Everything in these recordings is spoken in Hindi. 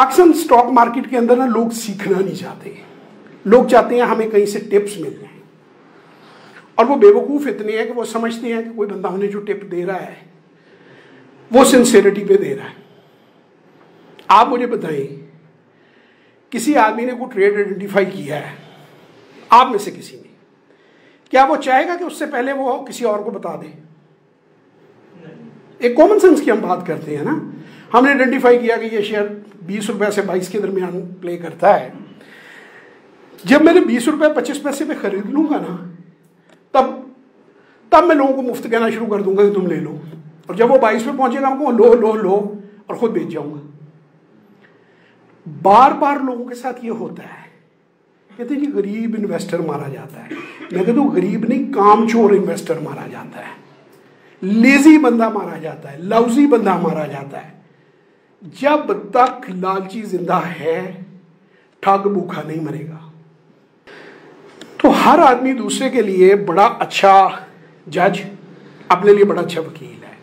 पाकिस्तान स्टॉक मार्केट के अंदर ना लोग सीखना नहीं चाहते। लोग चाहते हैं हमें कहीं से टिप्स मिल जाए। और वो बेवकूफ़ इतने हैं कि वो समझते हैं कि कोई बंदा उन्हें जो टिप दे रहा है, वो सिंसियरिटी पे दे रहा है। आप मुझे बताएँ, किसी आदमी ने कोई ट्रेड आइडेंटिफाई किया है? आप में से किसी ने? क्या वो चाहेगा कि उससे पहले वो किसी और को बता दे? एक कॉमन सेंस की हम बात करते हैं ना। हमने आइडेंटिफाई किया कि ये शेयर बीस रुपए से बाईस के दरमियान प्ले करता है। जब मैंने बीस रुपए पच्चीस पैसे पे खरीद लूँगा ना, तब तब मैं लोगों को मुफ़्त कहना शुरू कर दूँगा कि तुम ले लो। और जब वो बाईस पे पहुंचेगा हमको लो लो लो, और खुद बेच जाऊँगा। बार बार लोगों के साथ ये होता है। कहते जी गरीब इन्वेस्टर मारा जाता है। मैं कहता हूँ, गरीब नहीं, कामचोर इन्वेस्टर मारा जाता है। लेजी बंदा मारा जाता है लवजी बंदा मारा जाता है। जब तक लालची ज़िंदा है, ठग भूखा नहीं मरेगा। तो हर आदमी दूसरे के लिए बड़ा अच्छा जज अपने लिए बड़ा अच्छा वकील है।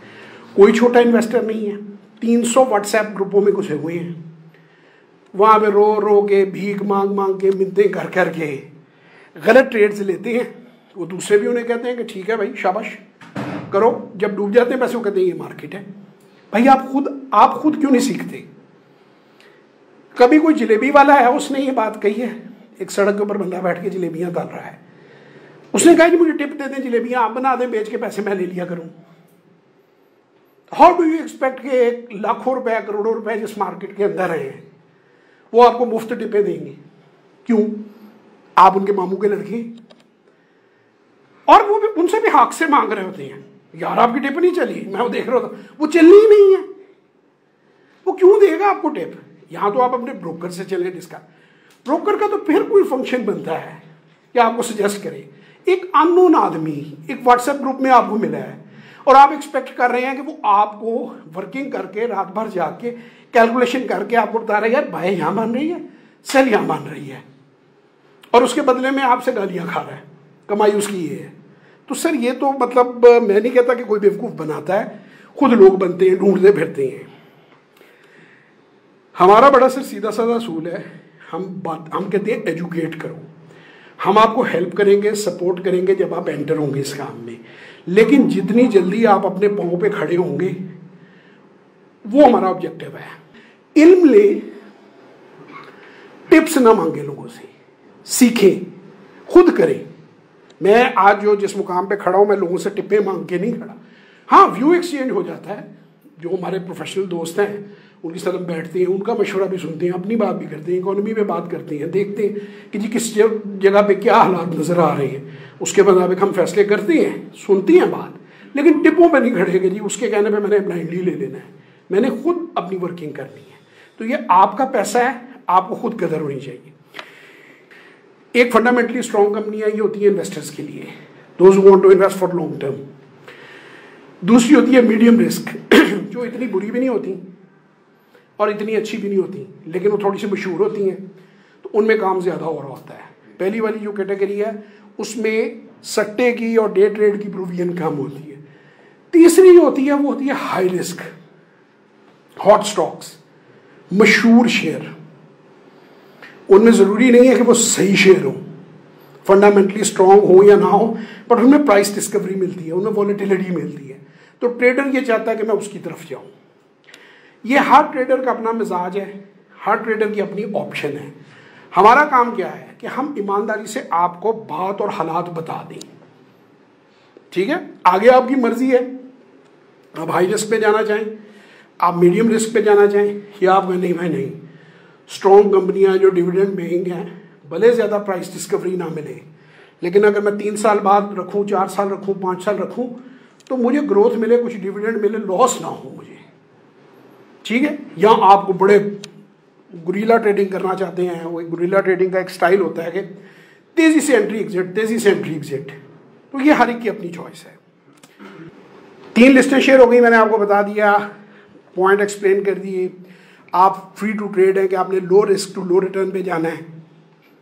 कोई छोटा इन्वेस्टर नहीं है। 300 व्हाट्सएप ग्रुपों में घुसे हुए हैं। वहाँ पे रो रो के, भीख मांग मांग के मिलते कर कर के गलत ट्रेड्स लेते हैं। वो दूसरे भी उन्हें कहते हैं कि, ठीक है भाई, शाबाश, करो। जब डूब जाते हैं पैसे वो कहते हैं, ये मार्केट है। भाई, आप खुद आप खुद क्यों नहीं सीखते? कभी कोई जलेबी वाला है, उसने ये बात कही है, एक सड़क के ऊपर बंदा बैठ के जलेबियाँ डाल रहा है। उसने कहा कि मुझे टिप दे दें जलेबियाँ, आप बना दें, बेच के पैसे मैं ले लिया करूँ। हाउ डू यू एक्सपेक्ट के एक लाखों रुपए, करोड़ों रुपए जिस मार्केट के अंदर है, वो आपको मुफ़्त टिपे देंगे? क्यों? आप उनके मामू के लड़के और वो भी, उनसे भी हाक से मांग रहे होते हैं। यार आपकी टिप नहीं चली? मैं वो देख रहा था। वो चलनी ही नहीं है। वो क्यों देगा आपको टिप? यहाँ तो आप अपने ब्रोकर से चले जिसका ब्रोकर का तो फिर कोई फ़ंक्शन बनता है। कि आपको सजेस्ट करे? एक अननोन आदमी, एक व्हाट्सएप ग्रुप में आपको मिला है और आप एक्सपेक्ट कर रहे हैं कि वो आपको वर्किंग करके रात भर जाके कैलकुलेशन करके आपको बता रहे यार भाई यहाँ मान रही है सेल यहाँ मान रही है। और उसके बदले में आपसे गालियाँ खा रहा है। कमाई उसकी ये है। तो सर, ये तो मतलब मैं नहीं कहता कि कोई बेवकूफ़ बनाता है। खुद लोग बनते हैं, ढूंढते फिरते हैं। हमारा बड़ा सर सीधा साधा असूल है। हम बात, हम कहते हैं एजुकेट करो। हम आपको हेल्प करेंगे सपोर्ट करेंगे जब आप एंटर होंगे इस काम में। लेकिन जितनी जल्दी आप अपने पाँव पे खड़े होंगे, वो हमारा ऑब्जेक्टिव है। इल्म ले टिप्स ना मांगे लोगों से। सीखें, खुद करें। मैं आज जो जिस मुकाम पे खड़ा हूँ, मैं लोगों से टिप्पे मांग के नहीं खड़ा। हाँ व्यू एक्सचेंज हो जाता है। जो हमारे प्रोफेशनल दोस्त हैं, उनके साथ हम बैठते हैं, उनका मशवरा भी सुनते हैं, अपनी बात भी करते हैं इकोनॉमी में बात करते हैं, देखते हैं कि जी किस जगह पे क्या हालात नज़र आ रहे हैं। उसके मुताबिक हम फैसले करते हैं, सुनती हैं बात। लेकिन टिप्पों पे नहीं खड़े जी, उसके कहने पर मैंने ब्लाइंडली ले लेना है। मैंने खुद अपनी वर्किंग करनी है। तो ये आपका पैसा है, आपको खुद कदर होनी चाहिए। एक फंडामेंटली स्ट्रॉन्ग कंपनियाँ ये होती है इन्वेस्टर्स के लिए। Those want to invest for long term दूसरी होती है मीडियम रिस्क जो इतनी बुरी भी नहीं होती और इतनी अच्छी भी नहीं होती, लेकिन वो थोड़ी सी मशहूर होती हैं तो उनमें काम ज़्यादा हो रहा होता है। पहली वाली जो कैटेगरी है, उसमें सट्टे की और डे ट्रेड की प्रोविज़न कम होती है। तीसरी जो होती है, वो होती है हाई रिस्क हॉट स्टॉक्स मशहूर शेयर उनमें ज़रूरी नहीं है कि वो सही शेयर हो फंडामेंटली स्ट्रांग हो या ना हो बट उनमें प्राइस डिस्कवरी मिलती है, उनमें वॉलिटिलिटी मिलती है। तो ट्रेडर ये चाहता है कि मैं उसकी तरफ़ जाऊँ। ये हर ट्रेडर का अपना मिजाज है, हर ट्रेडर की अपनी ऑप्शन है। हमारा काम क्या है कि हम ईमानदारी से आपको बात और हालात बता दें। ठीक है? आगे आपकी मर्ज़ी है। आप हाई रिस्क पे जाना चाहें, आप मीडियम रिस्क पे जाना चाहें, या आप नहीं भाई, नहीं। स्ट्रॉन्ग कंपनियाँ जो डिविडेंड पेइंग हैं, भले ज़्यादा प्राइस डिस्कवरी ना मिले। लेकिन अगर मैं तीन साल बाद रखूँ, चार साल रखूँ, पाँच साल रखूँ तो मुझे ग्रोथ मिले, कुछ डिविडेंड मिले लॉस ना हो मुझे। ठीक है? या आपको बड़े गुरीला ट्रेडिंग करना चाहते हैं, वो गुरीला ट्रेडिंग का एक स्टाइल होता है कि तेज़ी से एंट्री एग्जिट तेज़ी से एंट्री एग्जिट तो ये हर एक की अपनी चॉइस है। तीन लिस्टें शेयर हो गई, मैंने आपको बता दिया पॉइंट एक्सप्लेन कर दिए। आप फ्री टू ट्रेड है कि आपने low risk to low return पे जाना है।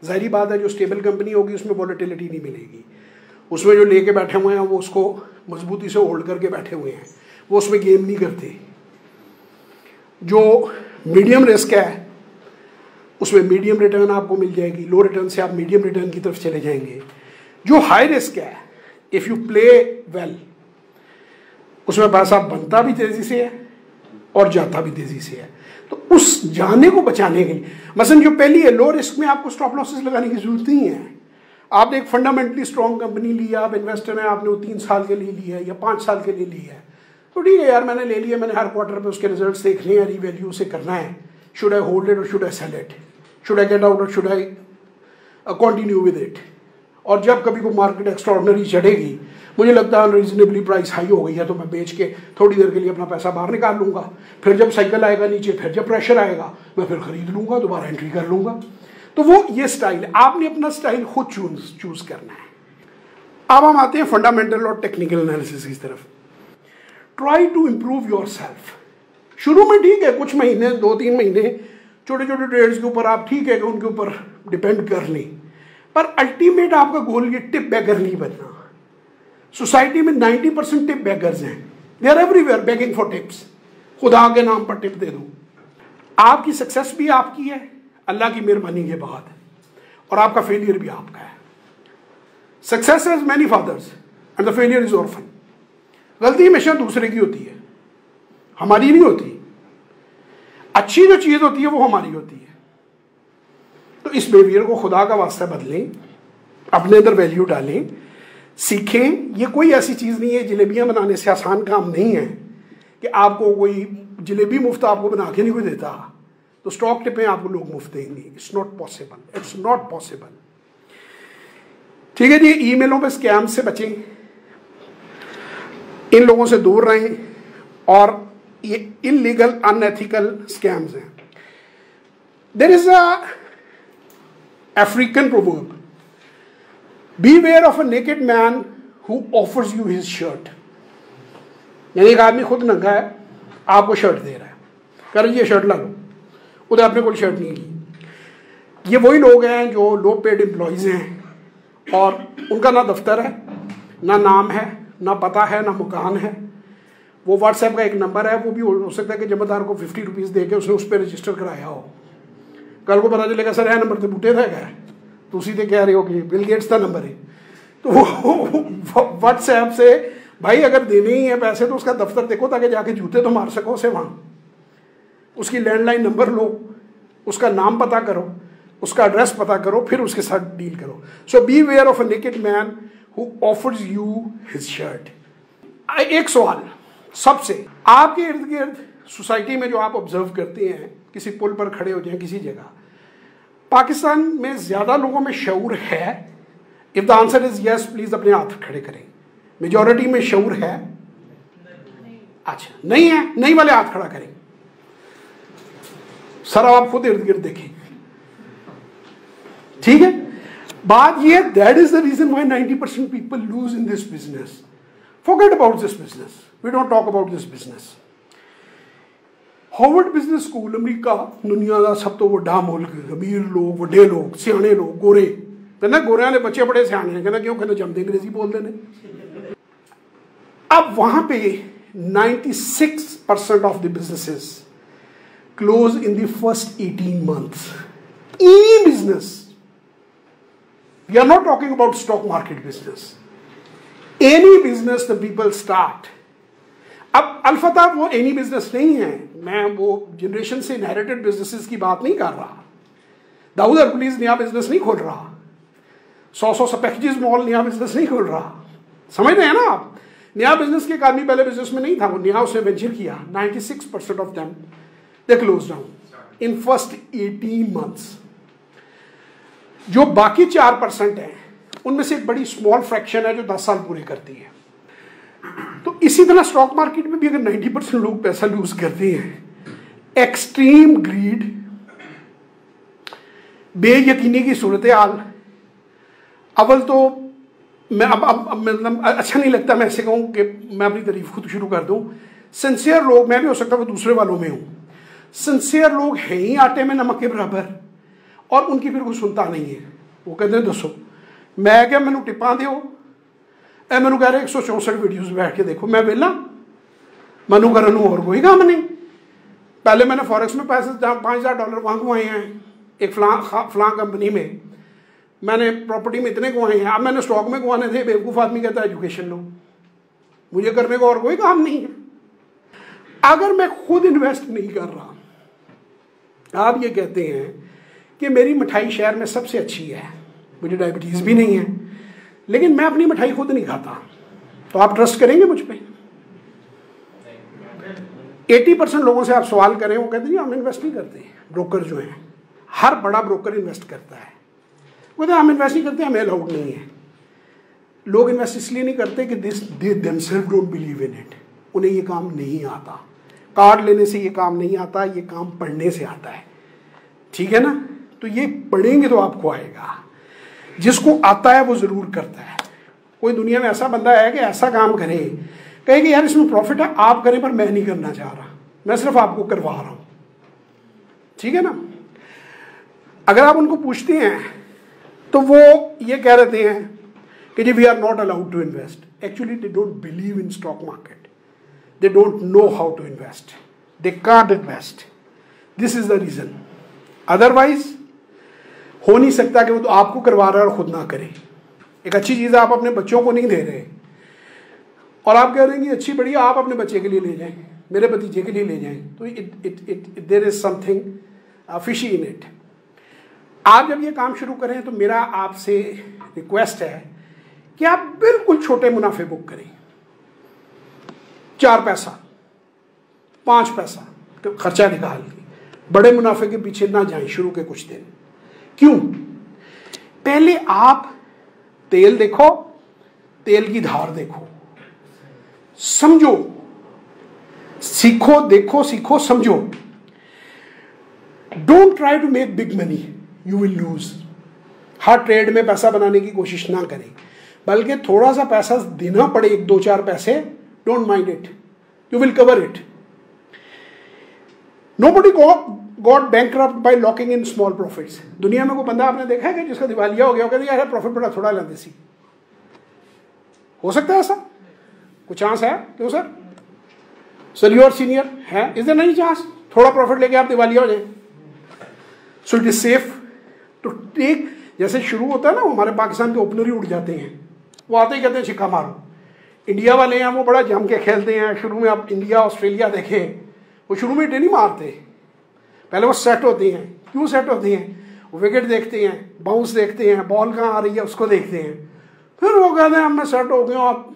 जाहरी बात है, जो स्टेबल कंपनी होगी, उसमें वॉलिटिलिटी नहीं मिलेगी। उसमें जो लेके बैठे हुए हैं, वो उसको मजबूती से होल्ड करके बैठे हुए हैं। वो उसमें गेम नहीं करते। जो मीडियम रिस्क है, उसमें मीडियम रिटर्न आपको मिल जाएगी। लो रिटर्न से आप मीडियम रिटर्न की तरफ़ चले जाएँगे। जो हाई रिस्क है इफ़ यू प्ले वेल उसमें पैसा बनता भी तेज़ी से है और जाता भी तेज़ी से है। तो उस जाने को बचाने के लिए। मसलन जो पहली है लो रिस्क में आपको स्टॉप लॉसेस लगाने की ज़रूरत नहीं है। आपने एक फंडामेंटली स्ट्रॉन्ग कंपनी ली, आप इन्वेस्टर हैं, आपने वो तीन साल के लिए ली है या पाँच साल के लिए ली है। तो ठीक है यार, मैंने ले लिया, मैंने हर क्वार्टर पे उसके रिजल्ट्स देखने हैं रीवैल्यू से करना है। शुड आई होल्ड इट और should I sell it should I get out और should I continue with it और जब कभी को मार्केट एक्स्ट्रॉर्डनरी चढ़ेगी, मुझे लगता है रीजनेबली प्राइस हाई हो गई है तो मैं बेच के थोड़ी देर के लिए अपना पैसा बाहर निकाल लूँगा। फिर जब साइकिल आएगा नीचे, फिर जब प्रेशर आएगा, मैं फिर खरीद लूँगा, दोबारा एंट्री कर लूँगा। तो वो ये स्टाइल आपने अपना स्टाइल खुद चूज़ चूज़ करना है। अब हम आते हैं फंडामेंटल और टेक्निकल एनालिसिस की तरफ़। Try to improve yourself शुरू में ठीक है, कुछ महीने दो तीन महीने छोटे छोटे ट्रेड्स के ऊपर आप ठीक है कि उनके ऊपर डिपेंड कर लें। पर अल्टीमेट आपका गोल ये टिप बैगर नहीं बनना। सोसाइटी में 90 परसेंट टिप बैगर्स हैं। They are everywhere begging for tips खुदा के नाम पर टिप दे दो। आपकी सक्सेस भी आपकी है। अल्लाह की मेहरबानी के बाद। और आपका फेलियर भी आपका है। Success has many fathers and the failure is orphan गलती हमेशा दूसरे की होती है। हमारी नहीं होती। अच्छी जो चीज़ होती है, वो हमारी होती है। तो इस बिहेवियर को खुदा का वास्ता बदलें, अपने अंदर वैल्यू डालें, सीखें। ये कोई ऐसी चीज़ नहीं है, जलेबियाँ बनाने से आसान काम नहीं है कि आपको कोई जलेबी मुफ़्त आपको बना के नहीं कोई देता। तो स्टॉक टिपें, आपको लोग मुफ़्त देंगे। It's not possible it's not possible ठीक है जी, ईमेलों पे स्कैम से बचें। इन लोगों से दूर रहें और ये इलीगल अनएथिकल स्कैम्स हैं। There is a proverb beware of a naked man who offers you his shirt यानी एक आदमी खुद नंगा है, आपको शर्ट दे रहा है। कह कर ये शर्ट ला लो। उधर अपने को शर्ट नहीं ली ये वही लोग हैं जो लो पेड एम्प्लॉयज़ हैं और उनका ना दफ्तर है, ना नाम है, ना पता है, ना मकान है। वो व्हाट्सएप का एक नंबर है, वो भी हो सकता है कि जमादार को फिफ्टी रुपीज़ दे के उसने उस पर रजिस्टर कराया हो। कल को चलेगा, सर है नंबर तो बूटे था क्या तो उसी तो कह रहे हो कि बिल गेट्स का नंबर है। तो व्हाट्सएप से, भाई, अगर देने ही है पैसे तो उसका दफ्तर देखो ताकि जाके जूते तो मार सको उसे वहाँ। उसकी लैंडलाइन नंबर लो, उसका नाम पता करो, उसका एड्रेस पता करो, फिर उसके साथ डील करो। So beware of a naked man who offers you his shirt एक सवाल, सबसे, आपके इर्द गिर्द सोसाइटी में जो आप ऑब्ज़र्व करते हैं किसी पुल पर खड़े हो जाए किसी जगह। पाकिस्तान में ज़्यादा लोगों में शूर है। If the answer is yes please अपने हाथ खड़े करें। मेजोरिटी में शूर है। अच्छा नहीं है, नहीं वाले हाथ खड़ा करें। सर, आप खुद इर्द गिर्द देखें। ठीक है? बात ये that is the reason why ninety percent people lose in this business forget about this business we don't talk about this business Harvard business school America ਦੁਨੀਆ ਦਾ ਸਭ ਤੋਂ ਵੱਡਾ ਮੁਲਕ ਅਮੀਰ ਲੋਕ ਵੱਡੇ ਲੋਕ ਸਿਆਣੇ ਲੋਕ ਗੋਰੇ ਕਹਿੰਦਾ ਗੋਰਿਆਂ ਦੇ ਬੱਚੇ ਬੜੇ ਸਿਆਣੇ ਨੇ ਕਹਿੰਦਾ ਕਿਉਂ ਕਹਿੰਦਾ ਜੰਮਦੇ ਅੰਗਰੇਜ਼ੀ ਬੋਲਦੇ ਨੇ अब वहां पे 96% of the businesses close in the first 18 months e business we are not talking about stock market business any business the people start अब अलफता वो एनी बिज़नेस नहीं है। मैं वो जनरेशन से इनहेरिटेड बिजनेसेस की बात नहीं कर रहा। दाऊद पुलिस नया बिज़नेस नहीं खोल रहा। सौ सौ पैकेजेस मॉल नया बिज़नेस नहीं खोल रहा। समझ रहे हैं ना आप? नया बिज़नेस के आदमी पहले बिज़नेस में नहीं था वो। नया उसने वेंचर किया। 96 percent of them they close down in first 18 months जो बाकी चार परसेंट है, उनमें से एक बड़ी स्मॉल फ्रैक्शन है जो दस साल पूरे करती है। तो इसी तरह स्टॉक मार्केट में भी अगर 90 परसेंट लोग पैसा लूज करते हैं एक्सट्रीम ग्रीड बेयकीनी की सूरत हाल। अव्वल तो मैं अब अब, मतलब अच्छा नहीं लगता मैं ऐसे कहूँ कि मैं अपनी तारीफ़ खुद शुरू कर दूँ। सिंसियर लोग मैं भी हो सकता हूँ दूसरे वालों में हूँ। सिंसियर लोग हैं ही आटे में नमक के बराबर और उनकी फिर कोई सुनता नहीं है। वो कहते हैं दसो मैं क्या मैनू टिप्पा दो मैनू कह रहे सौ चौसठ वीडियोज़ बैठ के देखो मैं वेला मनु करन और कोई काम नहीं पहले मैंने फॉरेक्स में पैसे पाँच हज़ार डॉलर वहाँ को आए हैं एक फलां फलां कंपनी में मैंने प्रॉपर्टी में इतने कमाए हैं अब मैंने स्टॉक में कमाने थे बेवकूफ़ आदमी कहता है एजुकेशन लो मुझे करने को और कोई काम नहीं है अगर मैं खुद इन्वेस्ट नहीं कर रहा आप ये कहते हैं कि मेरी मिठाई शहर में सबसे अच्छी है मुझे डायबिटीज़ भी नहीं है लेकिन मैं अपनी मिठाई खुद नहीं खाता। तो आप ट्रस्ट करेंगे मुझ पर एटी परसेंट लोगों से आप सवाल करें, वो कहते हैं हम इन्वेस्ट नहीं करते ब्रोकर जो हैं, हर बड़ा ब्रोकर इन्वेस्ट करता है। वो हम इन्वेस्ट नहीं करते, हमें अलाउड नहीं है। लोग इन्वेस्ट इसलिए नहीं करते कि this they themselves don't believe in it उन्हें ये काम नहीं आता। कार्ड लेने से ये काम नहीं आता, ये काम पढ़ने से आता है। ठीक है ना? तो ये पढ़ेंगे तो आपको आएगा। जिसको आता है वो ज़रूर करता है। कोई दुनिया में ऐसा बंदा है कि ऐसा काम करे, कहे कि यार इसमें प्रॉफिट है, आप करें पर मैं नहीं करना चाह रहा। मैं सिर्फ़ आपको करवा रहा हूँ। ठीक है ना? अगर आप उनको पूछते हैं तो वो ये कह रहे हैं कि जी we are not allowed to invest actually they don't believe in stock market they don't know how to invest they can't invest this is the reason otherwise हो नहीं सकता कि वो तो आपको करवा रहा है और खुद ना करे। एक अच्छी चीज़ आप अपने बच्चों को नहीं दे रहे। और आप कह रहे हैं कि अच्छी, बढ़िया, आप अपने बच्चे के लिए ले जाएँ, मेरे भतीजे के लिए ले जाएँ। तो it it it there is something fishy in it आप जब ये काम शुरू करें तो मेरा आपसे रिक्वेस्ट है कि आप बिल्कुल छोटे मुनाफे बुक करें। चार पैसा, पाँच पैसा तो खर्चा निकाल बड़े मुनाफे के पीछे ना जाएँ, शुरू के कुछ दिन। क्यों? पहले आप तेल देखो, तेल की धार देखो। समझो। सीखो, देखो, सीखो, समझो। Don't try to make big money you will lose her trade में पैसा बनाने की कोशिश ना करें। बल्कि थोड़ा सा पैसा देना पड़े, एक, दो, चार पैसे don't mind it you will cover it nobody got bank by locking in small profit दुनिया में कोई बंदा आपने देखा है कि जिसका दिवालिया हो गया कहते यार प्रॉफिट बड़ा थोड़ा लेते सी। हो सकता है ऐसा? कुछ चांस है? क्यों sir sir you are senior है? इज़ देर नहीं चांस थोड़ा प्रॉफिट लेके आप दिवालिया हो जाए। So it is safe to take जैसे शुरू होता है ना हमारे पाकिस्तान के ओपनर ही उठ जाते हैं। वो आते ही कहते हैं, छिक्का मारो। इंडिया वाले हैं, वो बड़ा जम के खेलते हैं। शुरू में आप इंडिया ऑस्ट्रेलिया देखें, वो शुरू में नहीं मारते। पहले वो सेट होती हैं। क्यों सेट होती हैं? विकेट देखते हैं बाउंस देखते हैं बॉल कहाँ आ रही है, उसको देखते हैं। फिर वो कहते हैं अब मैं सेट हो गया, आप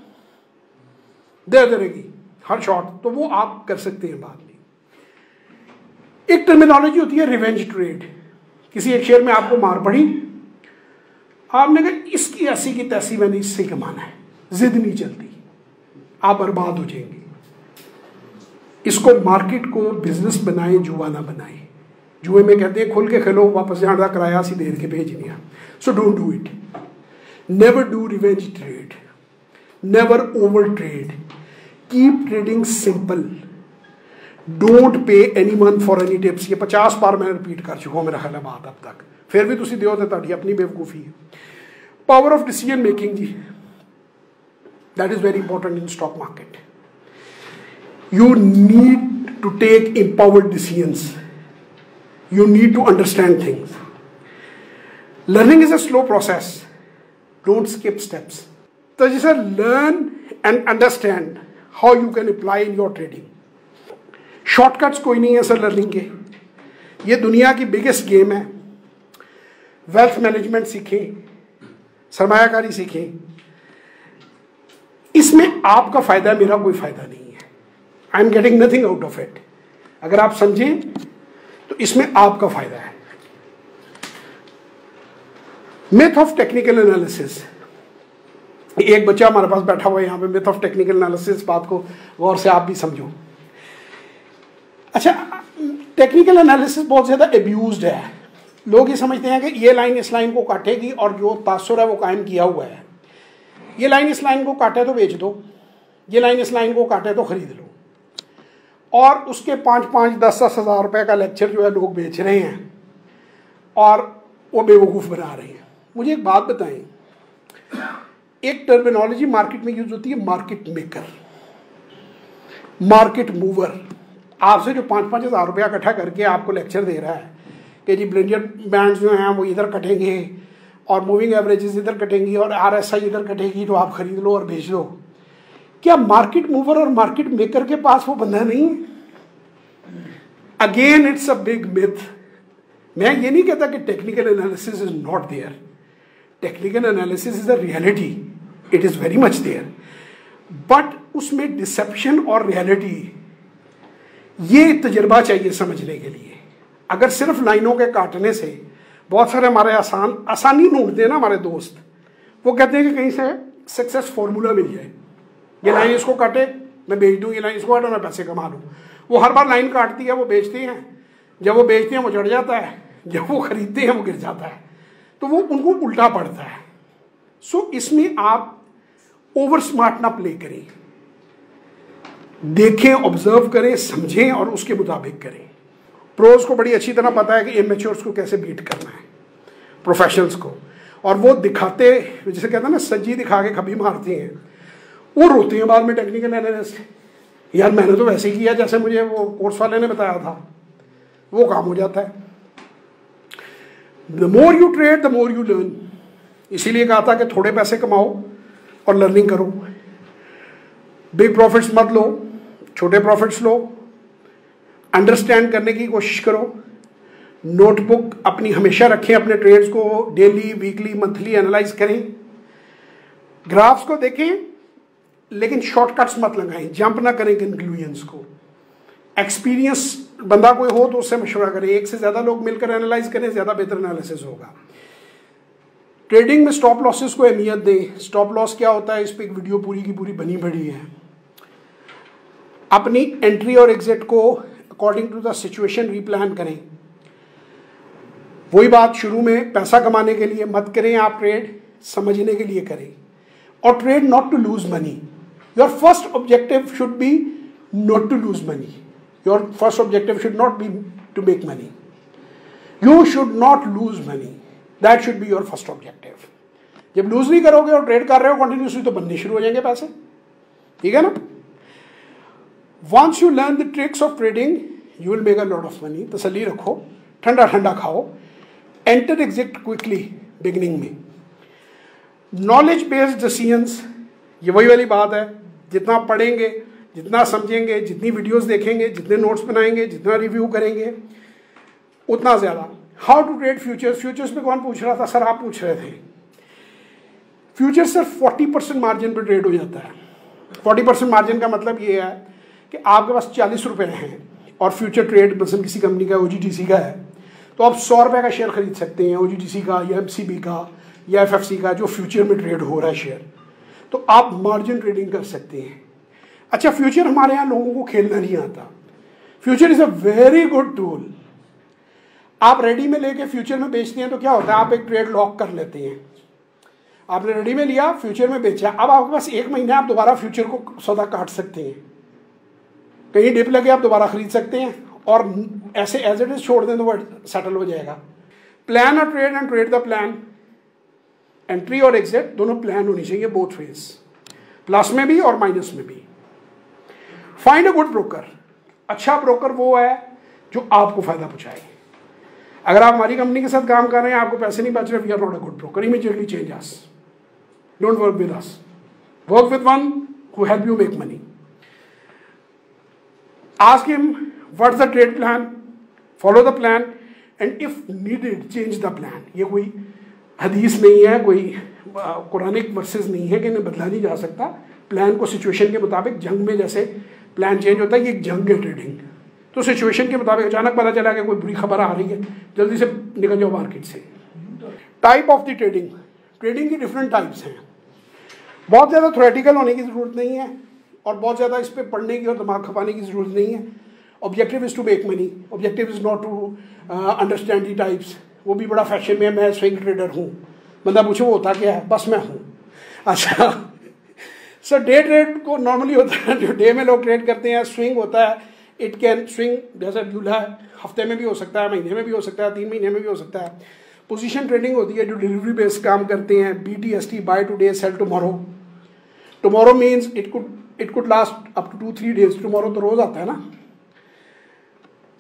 दे देगी, हर शॉट तो वो आप कर सकते हैं बाद में। एक टर्मिनोलॉजी होती है रिवेंज ट्रेड किसी एक शेयर में आपको मार पड़ी, आपने कहा, इसकी ऐसी की तैसी मैंने इससे कमाना है, जिद नहीं चलती, आप बर्बाद हो जाएँगे। इसको मार्केट को बिज़नेस बनाए जुआ ना बनाए। जुए में कहते हैं, खुल के खेलो, वापस जाना किराया सी देर के भेज दिया। So don't do it never do revenge trade never over trade keep trading simple don't pay anyone for any tips ये पचास बार मैं रिपीट कर चुका हूँ, मेरा ख्याल बात अब तक। फिर भी तुम दो तो अपनी बेवकूफ़ी। है power of decision making ji. That is very important in stock market you need to take empowered decisions. You need to understand things. Learning is a slow process. Don't skip steps. तो जैसे learn and understand how you can apply in your trading shortcuts कोई नहीं है सर लर्निंग के. ये दुनिया की बिगेस्ट गेम है. वेल्थ मैनेजमेंट सीखें. सरमायाकारी सीखें. इसमें आपका फ़ायदा, मेरा कोई फ़ायदा नहीं I am getting nothing out of it अगर आप समझें तो इसमें आपका फ़ायदा है। मिथ ऑफ़ टेक्निकल एनालिसिस एक बच्चा हमारे पास बैठा हुआ है यहाँ पे मिथ ऑफ़ टेक्निकल एनालिसिस बात को गौर से आप भी समझो। अच्छा टेक्निकल एनालिसिस बहुत ज़्यादा एब्यूज है। लोग ये समझते हैं कि ये लाइन इस लाइन को काटेगी और जो तासुर है वो कायम किया हुआ है। ये लाइन इस लाइन को काटे तो बेच दो। ये लाइन इस लाइन को काटे तो खरीद लो। और उसके पाँच पाँच दस दस हज़ार रुपए का लेक्चर जो है लोग बेच रहे हैं और वो बेवकूफ़ बना रहे हैं। मुझे एक बात बताएँ। एक टर्मिनोलॉजी मार्केट में यूज़ होती है मार्केट मेकर मार्केट मूवर आपसे जो पाँच पाँच हज़ार रुपया इकट्ठा करके आपको लेक्चर दे रहा है कि जी ब्लिंजर बैंड जो हैं वो इधर कटेंगे और मूविंग एवरेजेस इधर कटेंगी और आर एस आई इधर कटेगी तो आप खरीद लो और भेज दो। क्या मार्केट मूवर और मार्केट मेकर के पास वो बंधा नहीं है? Again it's a big myth मैं ये नहीं कहता कि technical analysis is not there technical analysis is a reality it is very much there but उसमें डिसेप्शन और रियलिटी ये तजर्बा चाहिए समझने के लिए। अगर सिर्फ़ लाइनों के काटने से बहुत सारे हमारे आसान, आसानी ढूंढते हैं ना हमारे दोस्त, वो कहते हैं कि कहीं से सक्सेस फॉर्मूला मिल जाए। ये लाइन इसको काटे, मैं बेच दूँ, ये लाइन इसको काटो, मैं पैसे कमा लूँ। वो हर बार लाइन काटती है, वो बेचती हैं। जब वो बेचते हैं, वो चढ़ जाता है। जब वो खरीदते हैं, वो गिर जाता है। तो वो, उनको उल्टा पड़ता है। सो इसमें आप ओवर स्मार्ट ना प्ले करें। देखें ऑब्ज़र्व करें, समझें और उसके मुताबिक करें। प्रोज को बड़ी अच्छी तरह पता है कि इमेच्योर्स को कैसे बीट करना है। प्रोफेशनल्स को। और वो दिखाते, जैसे कहते हैं ना, सज्जी दिखा के कभी मारती हैं। वो रोते हैं बाद में टेक्निकल एनालिस्ट यार, मैंने तो वैसे ही किया, जैसे मुझे वो कोर्स वाले ने बताया था। वो काम हो जाता है। The more you trade the more you learn इसीलिए कहा था कि थोड़े पैसे कमाओ और लर्निंग करो। बिग प्रॉफिट्स मत लो, छोटे प्रॉफिट्स लो। अंडरस्टैंड करने की कोशिश करो। नोटबुक अपनी हमेशा रखें, अपने ट्रेड्स को डेली वीकली मंथली एनालाइज करें। ग्राफ्स को देखें। लेकिन शॉर्टकट्स मत लगाएँ। जंप ना करें कंक्लूजन्स को। एक्सपीरियंस बंदा कोई हो तो उससे मशवरा करें। एक से ज़्यादा लोग मिलकर एनालाइज करें, ज़्यादा बेहतर एनालिसिस होगा। ट्रेडिंग में स्टॉप लॉसेस को अहमियत दें। स्टॉप लॉस क्या होता है? इस पर एक वीडियो पूरी की पूरी बनी बड़ी है। अपनी एंट्री और एग्जिट को according to the situation replan करें। वही बात शुरू में पैसा कमाने के लिए मत करें आप ट्रेड समझने के लिए करें। और trade not to lose money your first objective should be not to lose money Your first objective should not be to make money. You should not lose money. That should be your first objective. जब लूज नहीं करोगे और ट्रेड कर रहे हो कंटिन्यूसली तो बनने शुरू हो जाएँगे पैसे। ठीक है ना? Once you learn the tricks of trading you will make a lot of money तसली रखो। ठंडा ठंडा खाओ। एंटर एग्जिट क्विकली बिगनिंग में। नॉलेज बेस्ड डिसीजंस ये वही वाली बात है। जितना पढ़ेंगे, जितना समझेंगे, जितनी वीडियोस देखेंगे, जितने नोट्स बनाएँगे, जितना रिव्यू करेंगे, उतना ज़्यादा। How to trade futures futures में कौन पूछ रहा था? सर, आप पूछ रहे थे। फ्यूचर सिर्फ़ फोर्टी परसेंट मार्जिन पर ट्रेड हो जाता है। फोर्टी परसेंट मार्जिन का मतलब ये है कि आपके पास चालीस रुपए हैं और फ्यूचर ट्रेड मतलब किसी कंपनी का ओजीटीसी का है। तो आप सौ रुपए का शेयर खरीद सकते हैं ओजीटीसी का, या एमसीबी का, या एफएफसी का, जो फ्यूचर में ट्रेड हो रहा है शेयर तो आप मार्जिन ट्रेडिंग कर सकते हैं। अच्छा फ्यूचर हमारे यहाँ लोगों को खेलना नहीं आता। Future is a very good tool आप रेडी में लेके फ्यूचर में बेचते हैं तो क्या होता है? आप एक ट्रेड लॉक कर लेते हैं। आपने रेडी में लिया फ्यूचर में बेचा। अब आपके पास एक महीना आप दोबारा फ्यूचर को सौदा काट सकते हैं। कहीं डिप लगे आप दोबारा खरीद सकते हैं और ऐसे एज इट इज़ छोड़ दें तो वो सेटल हो जाएगा। प्लान और trade and trade the plan entry और एग्जिट दोनों प्लान होनी चाहिए बोथ फ़ेज़ प्लस में भी और माइनस में भी. फाइंड अ गुड ब्रोकर अच्छा ब्रोकर वो है जो आपको फ़ायदा पहुँचाए. अगर आप हमारी कंपनी के साथ काम कर रहे हैं, आपको पैसे नहीं बच रहे we are not a good broker immediately change us don't work with us work with one who help you make money ask him what the trade plan follow the plan and if needed change the plan ये कोई हदीस नहीं है, कोई कुरानिक वर्सेस नहीं है कि इन्हें बदला नहीं जा सकता। प्लान को सिचुएशन के मुताबिक जंग में जैसे प्लान चेंज होता है कि एक जंग है ट्रेडिंग तो सिचुएशन के मुताबिक अचानक पता चला कि कोई बुरी खबर आ रही है, जल्दी से निकल जाओ मार्केट से। Type of the trading trading की डिफरेंट टाइप्स हैं। बहुत ज़्यादा थोरेटिकल होने की ज़रूरत नहीं है और बहुत ज़्यादा इस पर पढ़ने की और दिमाग खपाने की ज़रूरत नहीं है। Objective is to make money objective is not to understand the types वो भी बड़ा फ़ैशन में मैं स्विंग ट्रेडर हूँ। बंदा पूछो, वो होता क्या है? बस मैं हूँ। अच्छा। सर डे ट्रेड को नॉर्मली होता है, जो डे में लोग ट्रेड करते हैं स्विंग होता है। इट कैन स्विंग जैसे दूल्हा हफ़्ते में भी हो सकता है, महीने में भी हो सकता है, तीन महीने में भी हो सकता है। पोजीशन ट्रेडिंग होती है, जो डिलीवरी बेस्ड काम करते हैं। B T S T buy today sell tomorrow tomorrow means it could it could last up to two three days tomorrow तो रोज आता है ना।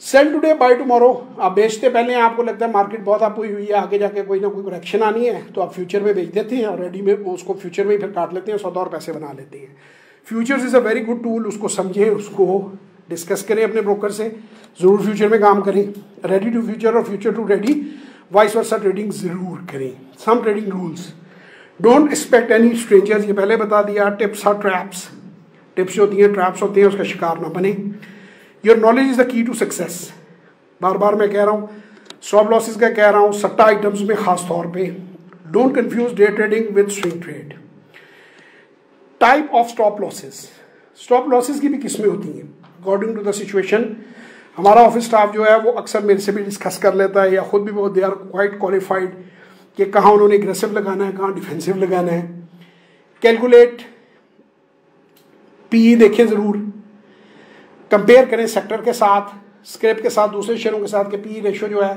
सेल टुडे बाय टुमारो आप बेचते पहले आपको लगता है मार्केट बहुत आप हुई हुई है, आगे जाके कोई ना कोई करेक्शन आनी है तो आप फ्यूचर में बेच देते हैं और रेडी में उसको फ्यूचर में फिर काट लेते हैं, सौ और पैसे बना लेते हैं। Futures is a very good tool उसको समझें, उसको डिस्कस करें अपने ब्रोकर से, ज़रूर फ्यूचर में काम करें। रेडी टू फ्यूचर और future to ready vice versa trading ज़रूर करें। Some trading rules don't expect any strangers ये पहले बता दिया टिप्स आर ट्रैप्स टिप्स होती हैं ट्रैप्स होते हैं, उसका शिकार ना बने। Your knowledge is the key to success बार बार मैं कह रहा हूँ स्टॉप लॉसेस का कह रहा हूँ, सट्टा आइटम्स में खास तौर पे। Don't confuse day trading with swing trade type of stop losses stop losses की भी किस्में होती हैं। अकॉर्डिंग टू द सिचुएशन हमारा ऑफ़िस स्टाफ जो है, वो अक्सर मेरे से भी डिस्कस कर लेता है या खुद भी बहुत दे आर क्वाइट क्वालिफाइड कि कहाँ उन्होंने एग्रेसिव लगाना है, कहाँ डिफेंसिव लगाना है। कैलकुलेट पी देखें ज़रूर। कंपेयर करें सेक्टर के साथ स्क्रेप के साथ, दूसरे शेयरों के साथ के पी रेशियो जो है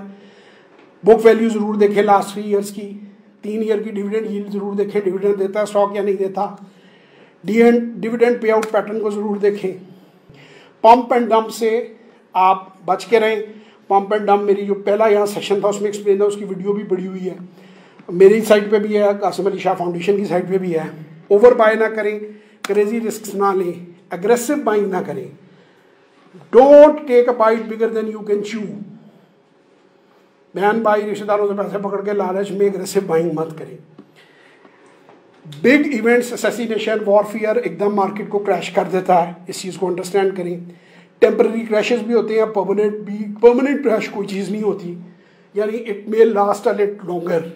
बुक वैल्यू ज़रूर देखें लास्ट थ्री ईयर्स की। तीन ईयर की डिविडेंड यील्ड ज़रूर देखें डिविडेंड देता है स्टॉक या नहीं देता। डिविडेंड पे आउट पैटर्न को ज़रूर देखें। पंप एंड डंप से आप बच के रहें। पंप एंड डंप मेरी जो पहला यहाँ सेशन था, उसमें एक्सप्लेन है उसकी वीडियो भी पड़ी हुई है। मेरी साइड पे भी है, कासिम अली शाह फाउंडेशन की साइड पे भी है। ओवर बाय ना करें क्रेजी रिस्क ना लें अग्रेसिव बाइंग ना करें। Don't take a bite bigger than you can chew बहन भाई रिश्तेदारों से पैसे पकड़ के लालच में अग्रेसिव बाइंग मत करें। बिग इवेंट्स असेसिनेशन वॉरफेयर एकदम मार्केट को क्रैश कर देता है। इस चीज़ को अंडरस्टैंड करें। टेम्पररी क्रैशेस भी होते हैं परमानेंट भी परमानेंट क्रैश कोई चीज़ नहीं होती। यानी it may last a little longer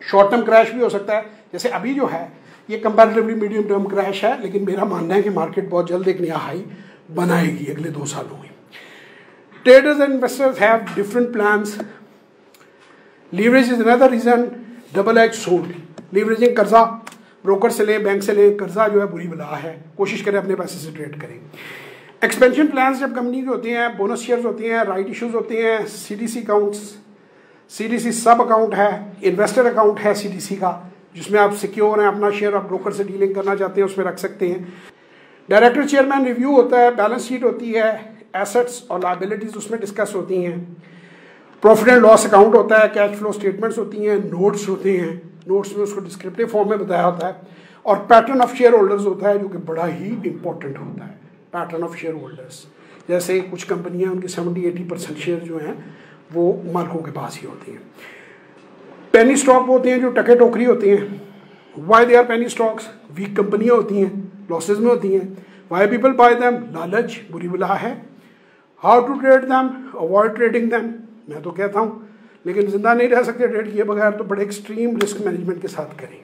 short term crash भी हो सकता है। जैसे अभी जो है, ये कंपैरेटिवली मीडियम टर्म क्रैश है, लेकिन मेरा मानना है कि मार्केट बहुत जल्द एक नया हाई बनाएगी अगले दो सालों में। Traders and investors have different plans leverage is another reason double H sword leveraging कर्जा, ब्रोकर से लें बैंक से लें, कर्जा जो है बुरी बला है। कोशिश करें अपने पैसे से ट्रेड करें। एक्सपेंशन प्लान जब कंपनी के होते हैं बोनस शेयर्स होते हैं राइट इश्यूज़ होते हैं C D C accounts C D C सब अकाउंट है इन्वेस्टर अकाउंट है सी डी सी का, जिसमें आप सिक्योर हैं, अपना शेयर आप ब्रोकर से डीलिंग करना चाहते हैं, उसमें रख सकते हैं। डायरेक्टर चेयरमैन रिव्यू होता है बैलेंस शीट होती है एसेट्स और लाइबिलिटीज उसमें डिस्कस होती हैं। प्रॉफिट एंड लॉस अकाउंट होता है कैश फ्लो स्टेटमेंट्स होती हैं नोट्स होते हैं। नोट्स में उसको डिस्क्रिप्टिव फॉर्म में बताया होता है। और पैटर्न ऑफ़ शेयर होल्डर्स होता है, जो कि बड़ा ही इंपॉर्टेंट होता है पैटर्न ऑफ़ शेयर होल्डर्स जैसे कुछ कंपनियाँ उनके सेवेंटी एटी परसेंट शेयर जो हैं, वो मार्कों के पास ही होती हैं। पेनी स्टॉक होते हैं, जो टके टोकरी होती हैं। Why they are penny stocks weak कंपनियाँ होती हैं। लॉसेज में होती हैं। वाई पीपल बाय दैम लालच बुरी बुला है। How to trade them avoid trading them मैं तो कहता हूँ, लेकिन ज़िंदा नहीं रह सकते ट्रेड किए बगैर तो बड़े एक्सट्रीम रिस्क मैनेजमेंट के साथ करें।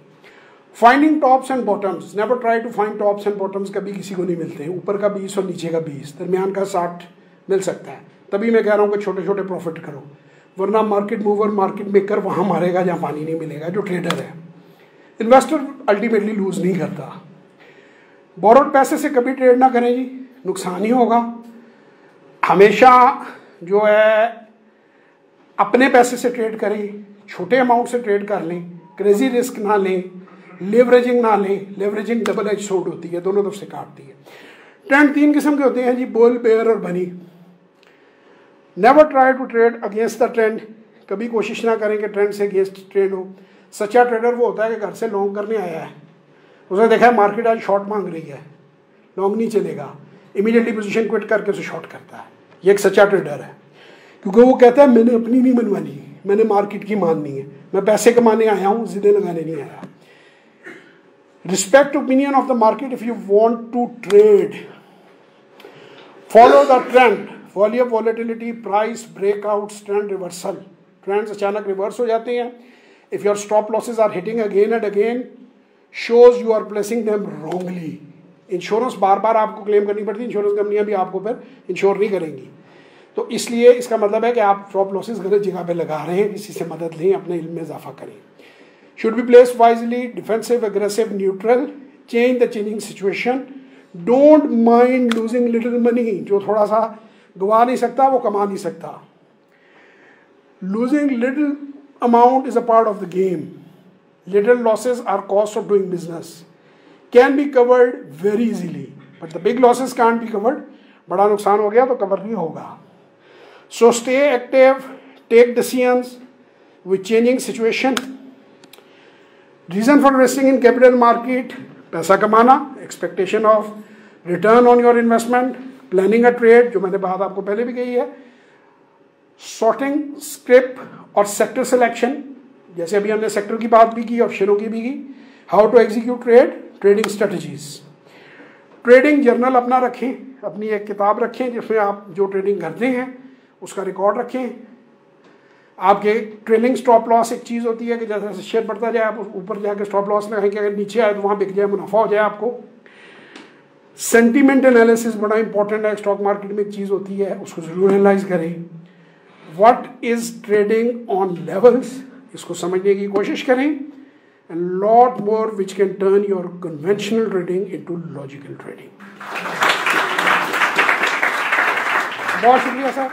Finding tops and bottoms never try to find tops and bottoms कभी किसी को नहीं मिलते। ऊपर का बीस और नीचे का बीस, दरमियान का साठ मिल सकता है। तभी मैं कह रहा हूँ कि छोटे छोटे प्रॉफिट करो। वरना मार्केट मूवर मार्केट मेकर वहाँ मारेगा जहाँ पानी नहीं मिलेगा, जो ट्रेडर है। इन्वेस्टर अल्टीमेटली लूज नहीं करता। बोरोड पैसे से कभी ट्रेड ना करें जी, नुकसान ही होगा। हमेशा जो है, अपने पैसे से ट्रेड करें, छोटे अमाउंट से ट्रेड कर लें क्रेजी रिस्क ना लें लेवरेजिंग ना लें लेवरेजिंग डबल एच सोड होती है, दोनों तरफ़ से काटती है। ट्रेंड तीन किस्म के होते हैं जी बोल बेयर और bunny never try to trade against the trend कभी कोशिश ना करें कि ट्रेंड से अगेंस्ट ट्रेड हो। सच्चा ट्रेडर वो होता है कि घर से लॉन्ग करने आया है। उसने देखा है मार्केट आज शॉर्ट मांग रही है। लॉन्ग नहीं चलेगा। इमीडिएटली पोजीशन क्विट करके उसे शॉर्ट करता है। ये एक सच्चा ट्रेडर है। क्योंकि वो कहता है, मैंने अपनी नहीं मनवानी। मैंने मार्केट की माननी है। मैं पैसे कमाने आया हूँ, जिदे लगाने नहीं आया respect opinion of the market if you want to trade. Follow the trend. Volume, volatility, price breakouts trend reversal. Trends अचानक रिवर्स हो जाते हैं। If your stop losses are hitting again and again shows you are placing them wrongly insurance बार बार आपको क्लेम करनी पड़ती है इंश्योरेंस कंपनियाँ भी आपको फिर इंश्योर नहीं करेंगी। तो इसलिए इसका मतलब है कि आप स्टॉप लॉसेज गलत जगह पे लगा रहे हैं किसी से मदद लें अपने इल्म में इजाफा करें। Should be placed wisely defensive aggressive, neutral change the changing situation don't mind losing little money जो थोड़ा सा गवा नहीं सकता वो कमा नहीं सकता। Losing little amount is a part of the game. Little losses are cost of doing business. Can be covered very easily, but the big losses can't be covered. बड़ा नुकसान हो गया तो कवर नहीं होगा so stay active take decisions with changing situation reason for investing in capital market पैसा कमाना expectation of return on your investment planning a trade जो मैंने बात आपको पहले भी कही है सॉर्टिंग स्क्रिप्ट और सेक्टर सिलेक्शन जैसे अभी हमने सेक्टर की बात भी की ऑप्शनों की भी की how to execute trade trading strategies trading journal अपना रखें, अपनी एक किताब रखें जिसमें आप जो ट्रेडिंग करते हैं, उसका रिकॉर्ड रखें। आपके ट्रेलिंग स्टॉप लॉस एक चीज़ होती है कि जैसे जैसे शेयर बढ़ता जाए, आप ऊपर जाकर स्टॉप लॉस लगाएँगे अगर नीचे आए तो वहाँ बिक जाए, मुनाफा हो जाए आपको। सेंटीमेंट एनालिसिस बड़ा इंपॉर्टेंट है स्टॉक मार्केट में एक चीज़ होती है, उसको ज़रूर एनालाइज करें। What is trading on levels इसको समझने की कोशिश करें. And lot more which can turn your conventional trading into logical trading बहुत शुक्रिया सर